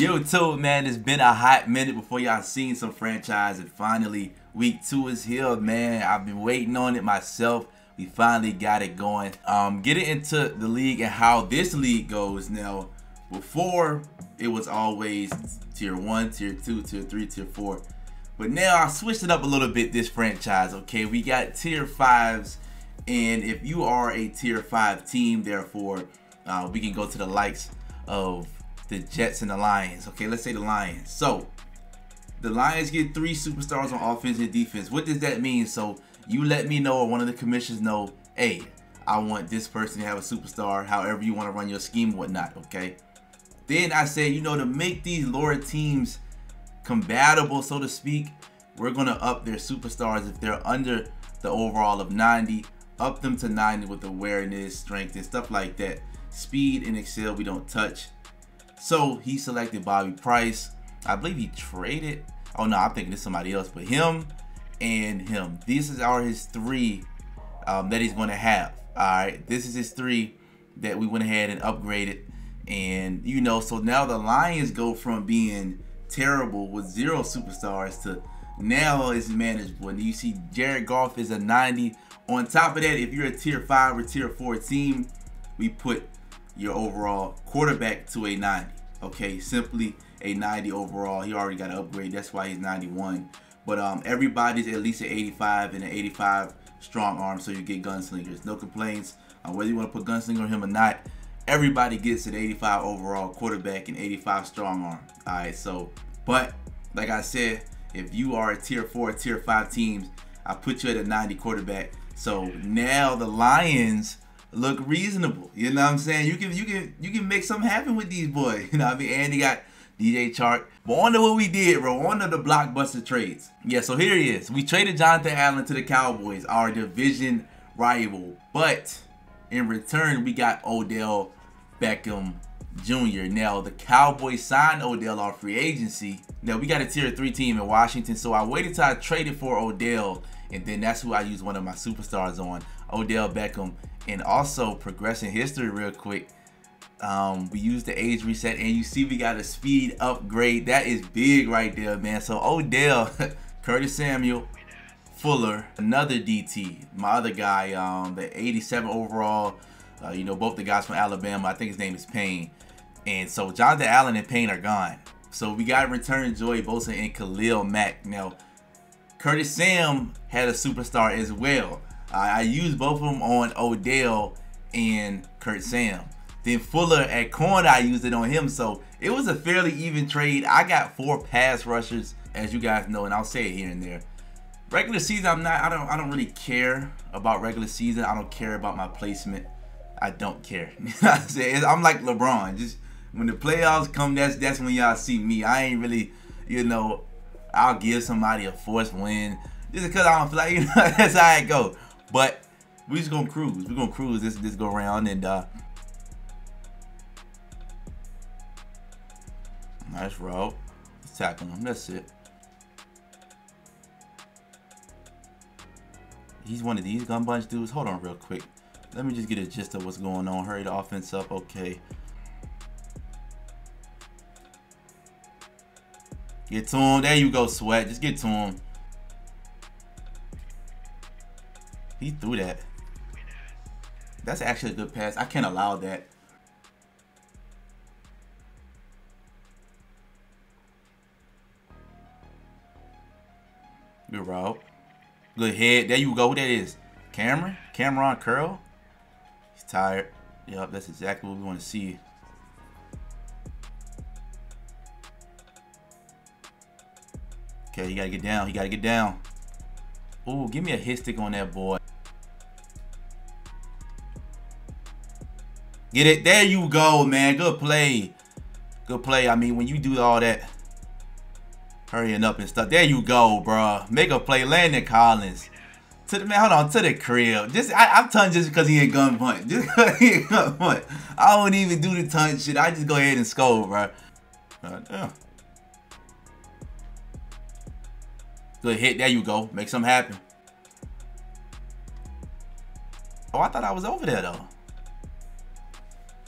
Yo, too, man, it's been a hot minute before y'all seen some franchise, and finally, week two is here, man. I've been waiting on it myself. We finally got it going. Um, getting into the league and how this league goes now. Before, it was always tier one, tier two, tier three, tier four. But now I switched it up a little bit this franchise, okay? We got tier fives, and if you are a tier five team, therefore, uh, we can go to the likes of the Jets and the Lions. Okay, let's say the Lions. So the Lions get three superstars on offense and defense. What does that mean? So you let me know or one of the commissioners know, hey, I want this person to have a superstar, however you want to run your scheme, whatnot, okay? Then I said, you know, to make these lower teams compatible, so to speak, we're going to up their superstars if they're under the overall of 90, up them to 90 with awareness, strength, and stuff like that. Speed and excel, we don't touch. So he selected Bobby Price. I believe he traded. Oh no, I'm thinking it's somebody else, but him and him. These are his three um, that he's going to have. All right, this is his three that we went ahead and upgraded. And you know, so now the Lions go from being terrible with zero superstars to now it's manageable. And you see Jared Goff is a 90. On top of that, if you're a tier 5 or tier 4 team, we put your overall quarterback to a 90. Okay, simply a 90 overall. He already got an upgrade. That's why he's 91. But um, everybody's at least an 85 and an 85 strong arm, so you get gunslingers. No complaints on whether you want to put gunslinger on him or not. Everybody gets an 85 overall quarterback and 85 strong arm. All right, so but like I said, if you are a tier four, tier five teams, I put you at a 90 quarterback. So now the Lions look reasonable. You know what I'm saying? You can you can you can make something happen with these boys. You know what I mean? And got DJ Chark. But on to what we did, bro. On to the blockbuster trades. Yeah, so here he is. We traded Jonathan Allen to the Cowboys, our division rival. But in return, we got Odell Beckham Jr. Now, the Cowboys signed Odell off free agency. Now, we got a tier 3 team in Washington, so I waited till I traded for Odell, and then that's who I used one of my superstars on, Odell Beckham and also progressing history real quick. Um, we use the age reset and you see we got a speed upgrade. That is big right there, man. So Odell, Curtis Samuel, Fuller, another DT, my other guy, um, the 87 overall. Uh, you know, both the guys from Alabama. I think his name is Payne. And so Jonathan Allen and Payne are gone. So we got return Joey Bosa and Khalil Mack. Now, Curtis Sam had a superstar as well. I used both of them on Odell and Kurt Sam. Then Fuller at corner, I used it on him. So it was a fairly even trade. I got four pass rushers, as you guys know, and I'll say it here and there. Regular season, I'm not. I don't. I don't really care about regular season. I don't care about my placement. I don't care. I'm like LeBron. Just when the playoffs come, that's that's when y'all see me. I ain't really, you know, I'll give somebody a forced win just because I don't feel like you know that's how it go. But we just gonna cruise. We're gonna cruise this this go around and uh nice route. Let's tackle him. That's it. He's one of these gun bunch dudes. Hold on real quick. Let me just get a gist of what's going on. Hurry the offense up. Okay. Get to him. There you go, Sweat. Just get to him. He threw that. That's actually a good pass. I can't allow that. Good route. Good head. There you go. That is? Cameron? Cameron Curl? He's tired. Yep, that's exactly what we want to see. Okay, he got to get down. He got to get down. Ooh, give me a hit stick on that boy. Get it. There you go, man. Good play. Good play. I mean, when you do all that hurrying up and stuff, there you go, bro. Make a play. Landon Collins. To the man, hold on, to the crib. Just I, am telling just because he ain't gun punt. Just he ain't gun punt. I don't even do the tunt shit. I just go ahead and score, bro. God damn. Good hit. There you go. Make something happen. Oh, I thought I was over there, though.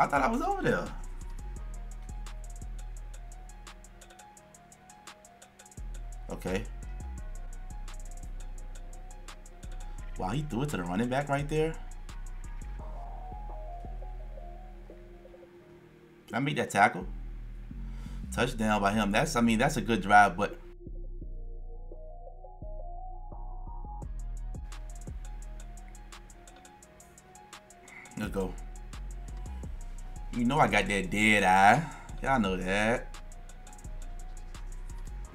I thought I was over there. Okay. Wow, he threw it to the running back right there. Can I make that tackle? Touchdown by him. That's I mean that's a good drive, but know I got that dead eye. Y'all know that.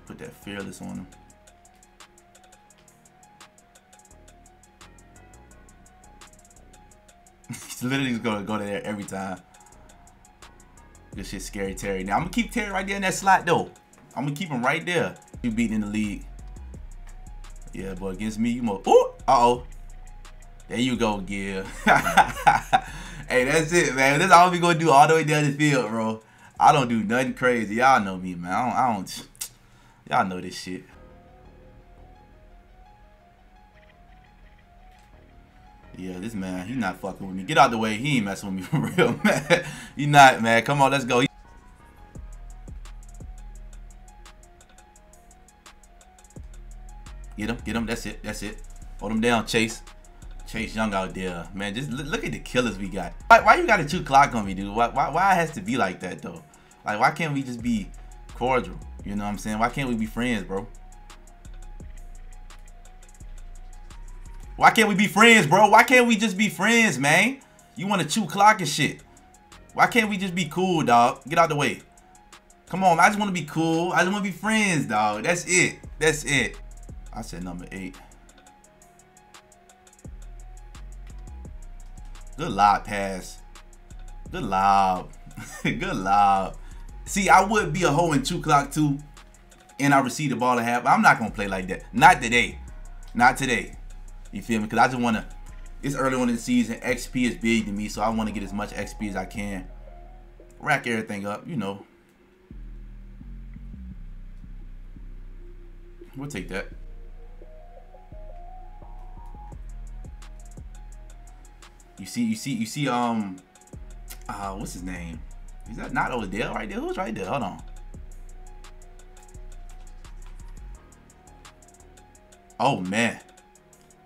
Put that fearless on him. He's literally just gonna go to there every time. This shit, scary Terry. Now I'm gonna keep Terry right there in that slot though. I'm gonna keep him right there. You beating in the league. Yeah, but against me, you more. Uh oh. There you go, Gil. hey, that's it, man. That's all we gonna do all the way down the field, bro. I don't do nothing crazy. Y'all know me, man. I don't. I don't Y'all know this shit. Yeah, this man, he not fucking with me. Get out the way. He ain't messing with me for real, man. he not, man. Come on, let's go. Get him, get him. That's it, that's it. Hold him down, Chase. Chase Young out there, man. Just look at the killers we got. Why, why you got a two clock on me, dude? Why, why, why it has to be like that though? Like, why can't we just be cordial? You know what I'm saying? Why can't we be friends, bro? Why can't we be friends, bro? Why can't we just be friends, man? You want to chew clock and shit. Why can't we just be cool, dog? Get out the way. Come on, I just want to be cool. I just want to be friends, dog. That's it. That's it. I said number eight. Good lob pass. Good lob. Good lob. See, I would be a hoe in two clock too, and I receive the ball and half. I'm not gonna play like that. Not today. Not today. You feel me? Because I just wanna. It's early on in the season. XP is big to me, so I want to get as much XP as I can. Rack everything up, you know. We'll take that. You see, you see, you see, um, uh, what's his name? Is that not Odell right there? Who's right there? Hold on. Oh, man.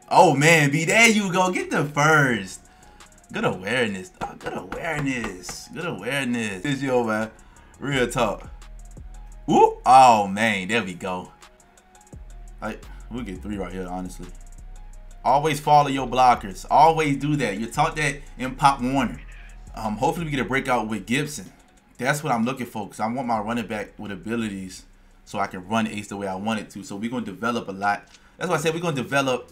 Oh, man, B. There you go. Get the first. Good awareness. Oh, good awareness. Good awareness. This yo, man. Real talk. Whoop. Oh, man. There we go. Like, we'll get three right here, honestly. Always follow your blockers. Always do that. You taught that in Pop Warner. Um, hopefully we get a breakout with Gibson. That's what I'm looking for because I want my running back with abilities so I can run Ace the way I want it to. So we're going to develop a lot. That's why I said we're going to develop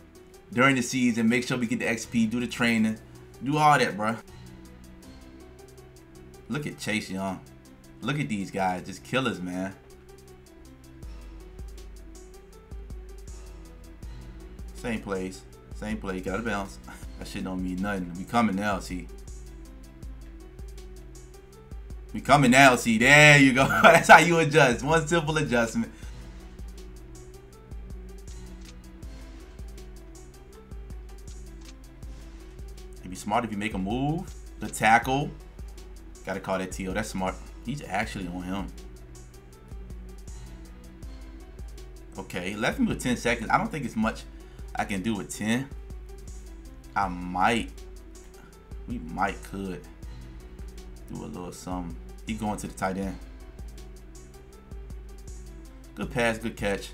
during the season. Make sure we get the XP, do the training, do all that, bro. Look at Chase Young. Look at these guys, just killers, man. Same place. Same play, gotta bounce. That shit don't mean nothing. We coming now, see. We coming now, see. There you go. That's how you adjust. One simple adjustment. It'd be smart if you make a move. The tackle. Gotta call that TO. That's smart. He's actually on him. Okay, left me with 10 seconds. I don't think it's much I can do a 10. I might, we might could do a little something. He going to the tight end. Good pass, good catch.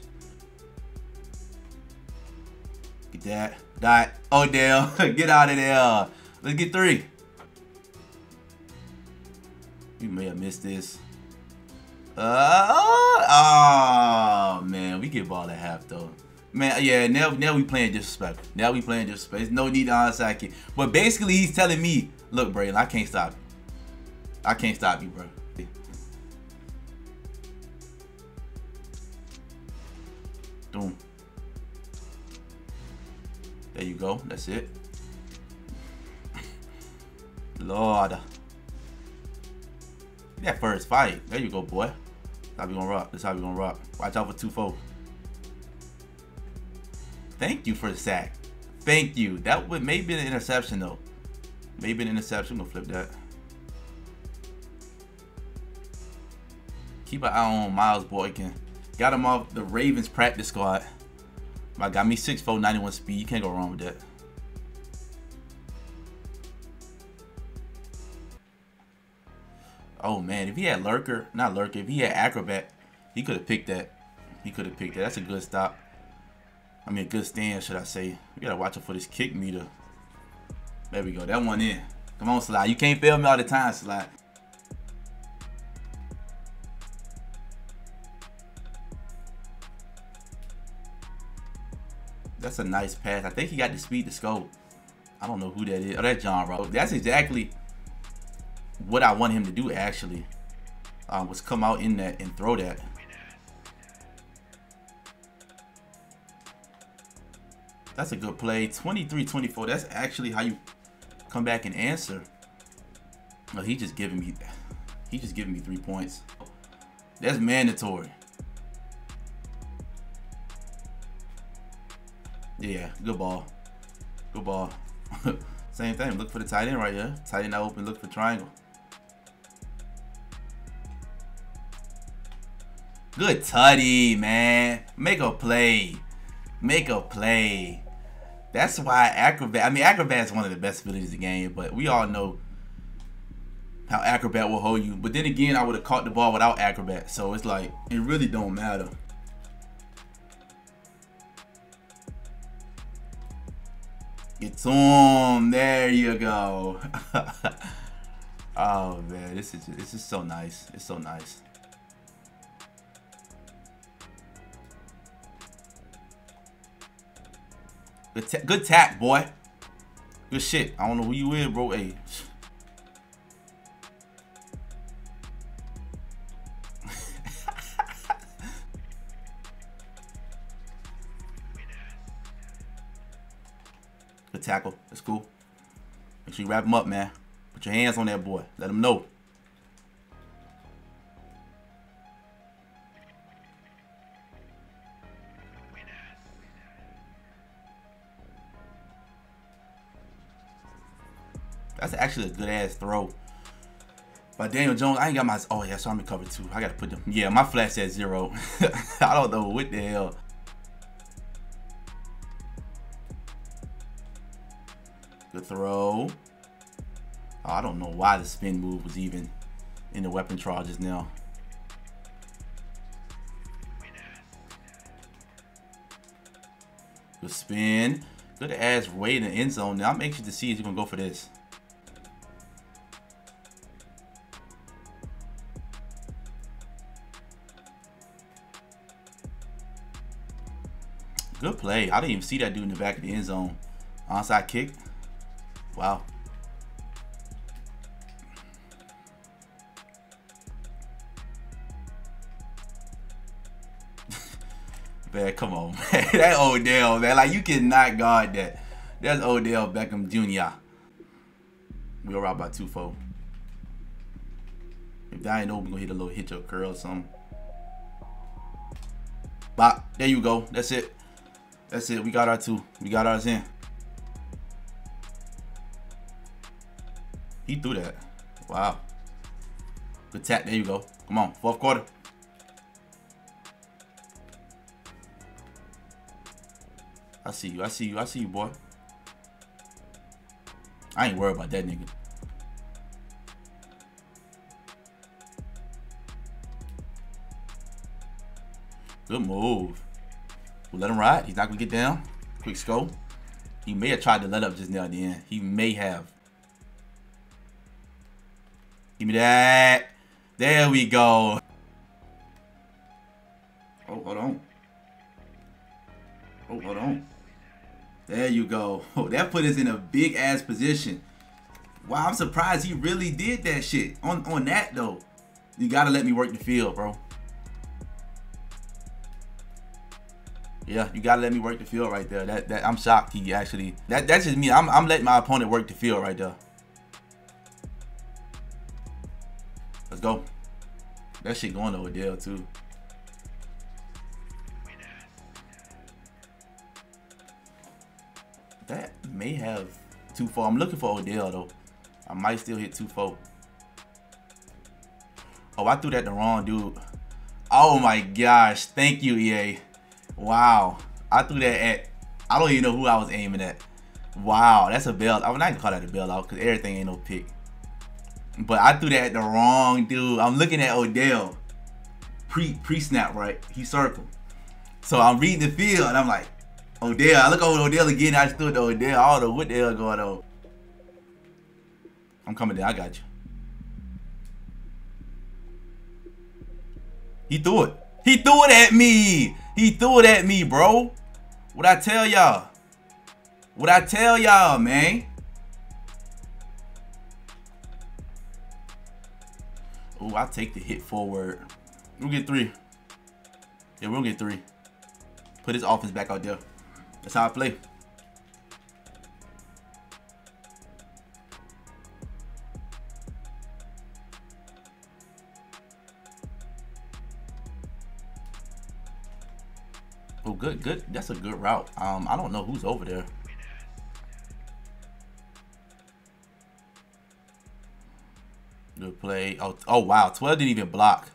Get that. Dot. Odell, get out of there. Let's get three. We may have missed this. Uh, oh, man. We get ball at half, though. Man, yeah, now now we playing disrespectful. Now we playing disrespectful. There's no need to onside kick. But basically, he's telling me, look, Bralen, I can't stop you. I can't stop you, bro. Boom. There you go. That's it. Lord. That first fight. There you go, boy. That's how we gonna rock. That's how we gonna rock. Watch out for 2-4. Thank you for the sack. Thank you. That would maybe an interception though. Maybe an interception. We'll flip that. Keep an eye on Miles Boykin. Got him off the Ravens practice squad. I got me 6'4", 91 speed. You can't go wrong with that. Oh man, if he had lurker, not lurker, if he had acrobat, he could have picked that. He could have picked that. That's a good stop. I mean, a good stand, should I say. We gotta watch out for this kick meter. There we go. That one in. Come on, Slide. You can't fail me all the time, Slide. That's a nice pass. I think he got the speed to scope. I don't know who that is. Oh, that's John Rowe. That's exactly what I want him to do, actually. Uh, was come out in that and throw that. That's a good play. 23-24. That's actually how you come back and answer. Oh, he just giving me he just giving me three points. That's mandatory. Yeah, good ball. Good ball. Same thing. Look for the tight end right here. Tight end open. Look for triangle. Good tutty, man. Make a play. Make a play. That's why Acrobat, I mean, Acrobat is one of the best abilities in the game, but we all know how Acrobat will hold you. But then again, I would have caught the ball without Acrobat. So it's like, it really don't matter. It's on. There you go. oh man, this is this is so nice. It's so nice. Good, ta good tap, boy. Good shit. I don't know who you is, bro. Hey. good tackle. That's cool. Make sure you wrap him up, man. Put your hands on that boy. Let him know. Actually a good ass throw. But Daniel Jones, I ain't got my. Oh yeah, so I'm in cover two. I gotta put them. Yeah, my flash at zero. I don't know what the hell. Good throw. Oh, I don't know why the spin move was even in the weapon trial just now. Good spin. Good ass way in the end zone. Now I'm anxious to see if he's gonna go for this. Good play. I didn't even see that dude in the back of the end zone. Onside kick. Wow. man, come on, man. that Odell, man. Like, you cannot guard that. That's Odell Beckham Jr. We'll route by 2-4. If that ain't open, gonna hit a little hitch or curl or something. Bop. There you go. That's it. That's it. We got our two. We got ours in. He threw that. Wow. Good tap. There you go. Come on. Fourth quarter. I see you. I see you. I see you, boy. I ain't worried about that nigga. Good move. We'll let him ride. He's not going to get down. Quick scope. He may have tried to let up just now at the end. He may have. Give me that. There we go. Oh, hold on. Oh, hold on. There you go. Oh, that put us in a big ass position. Wow, I'm surprised he really did that shit. On on that though. You gotta let me work the field, bro. Yeah, you gotta let me work the field right there. That that I'm shocked he actually that that's just me. I'm I'm letting my opponent work the field right there. Let's go. That shit going to Odell too. That may have too far. I'm looking for Odell though. I might still hit 2-4. Oh, I threw that the wrong dude. Oh my gosh. Thank you, EA. Wow. I threw that at, I don't even know who I was aiming at. Wow, that's a bail. I'm not gonna call that a bailout because everything ain't no pick. But I threw that at the wrong dude. I'm looking at Odell. Pre pre snap, right? He circled. So I'm reading the field and I'm like, Odell. I look over Odell again. I stood to Odell. I don't know what the hell going on. I'm coming down. I got you. He threw it. He threw it at me. He threw it at me, bro. What I tell y'all? What I tell y'all, man? Oh, I'll take the hit forward. We'll get three. Yeah, we'll get three. Put his offense back out there. That's how I play. Good, good. That's a good route. Um, I don't know who's over there. Good play. Oh, oh wow. 12 didn't even block.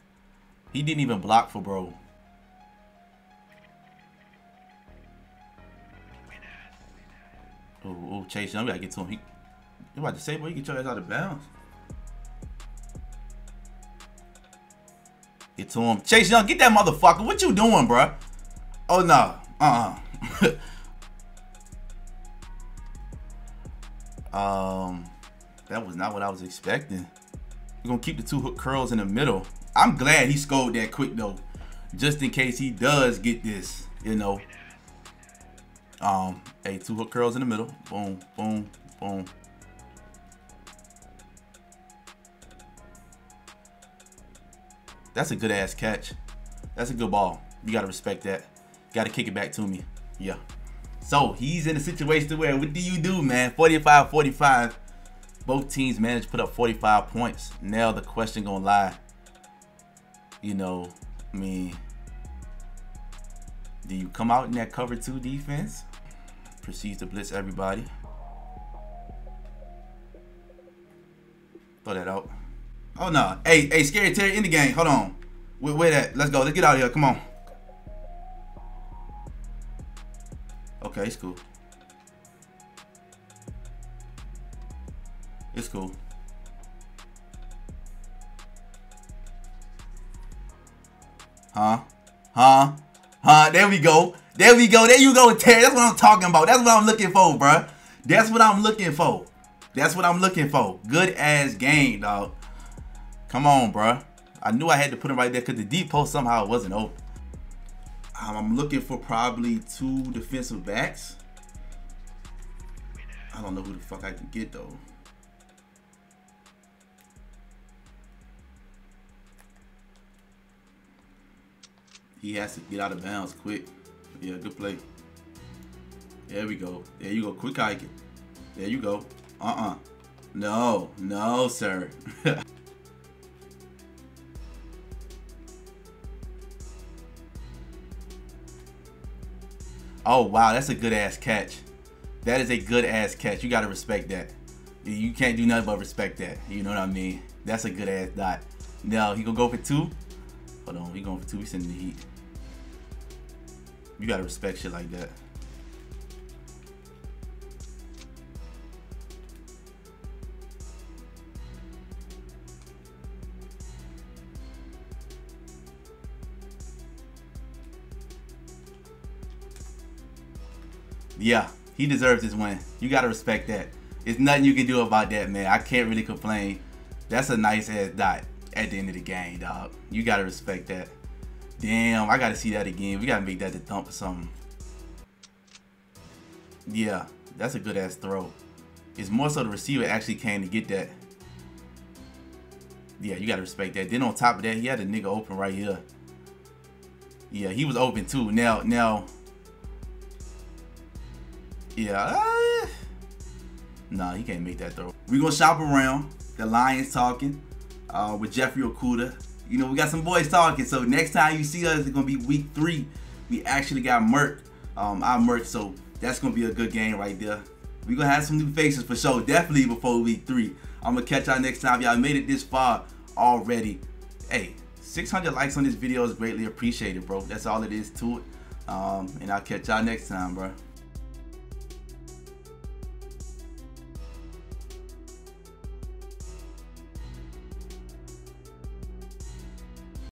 He didn't even block for bro. Oh, Chase Young, we gotta get to him. He, you about to say, boy, you get your ass out of bounds. Get to him. Chase Young, get that motherfucker. What you doing, bro? Oh, no. Uh-uh. um, that was not what I was expecting. We're to keep the two hook curls in the middle. I'm glad he scored that quick, though. Just in case he does get this, you know. Um, hey, two hook curls in the middle. Boom, boom, boom. That's a good ass catch. That's a good ball. You gotta respect that. Gotta kick it back to me. Yeah. So he's in a situation where what do you do, man? 45-45. Both teams managed to put up 45 points. Now the question gonna lie. You know, I mean, do you come out in that cover two defense? Proceeds to blitz everybody. Throw that out. Oh no. Hey, hey, scary Terry in the game. Hold on. Where, where that? Let's go. Let's get out of here. Come on. Okay, it's cool. It's cool. Huh? Huh? Huh? There we go. There we go. There you go, Terry. That's what I'm talking about. That's what I'm looking for, bruh. That's what I'm looking for. That's what I'm looking for. Good ass game, dog. Come on, bruh. I knew I had to put him right there because the deep post somehow wasn't open. Um, I'm looking for probably two defensive backs. I don't know who the fuck I can get, though. He has to get out of bounds quick. Yeah, good play. There we go. There you go. Quick hiking. There you go. Uh-uh. No. No, sir. oh, wow. That's a good-ass catch. That is a good-ass catch. You got to respect that. You can't do nothing but respect that. You know what I mean? That's a good-ass dot. Now, he gonna go for two? Hold on. He going for two. We sending the heat. You gotta respect shit like that. Yeah, he deserves this win. You gotta respect that. It's nothing you can do about that, man. I can't really complain. That's a nice ass dot at the end of the game, dog. You gotta respect that. Damn, I gotta see that again. We gotta make that the thump or something. Yeah, that's a good ass throw. It's more so the receiver actually came to get that. Yeah, you gotta respect that. Then on top of that, he had a nigga open right here. Yeah, he was open too. Now, now. Yeah. Uh, nah, he can't make that throw. We gonna shop around. The Lions talking uh, with Jeffrey Okudah. you know, we got some boys talking. So next time you see us, it's gonna be week three. We actually got Merc, um, our Merc. So that's gonna be a good game right there. We gonna have some new faces for sure. Definitely before week three. I'm gonna catch y'all next time. Y'all made it this far already. Hey, 600 likes on this video is greatly appreciated, bro. That's all it is to it. Um, and I'll catch y'all next time, bro.